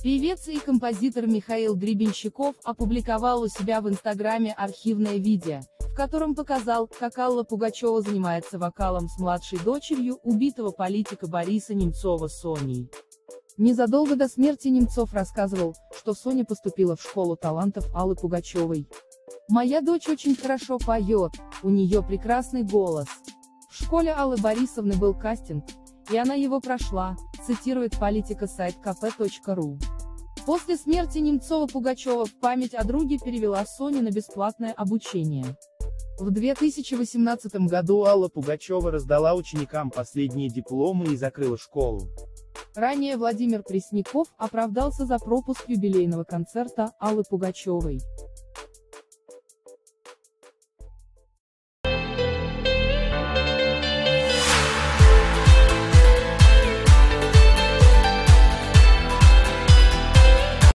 Певец и композитор Михаил Гребенщиков опубликовал у себя в Инстаграме архивное видео, в котором показал, как Алла Пугачева занимается вокалом с младшей дочерью убитого политика Бориса Немцова Соней. Незадолго до смерти Немцов рассказывал, что Соня поступила в школу талантов Аллы Пугачевой. «Моя дочь очень хорошо поет, у нее прекрасный голос. В школе Аллы Борисовны был кастинг, и она его прошла, цитирует политика сайт kp.ru. После смерти Немцова-Пугачева в память о друге перевела Соню на бесплатное обучение. В 2018 году Алла Пугачева раздала ученикам последние дипломы и закрыла школу. Ранее Владимир Пресняков оправдался за пропуск юбилейного концерта Аллы Пугачевой.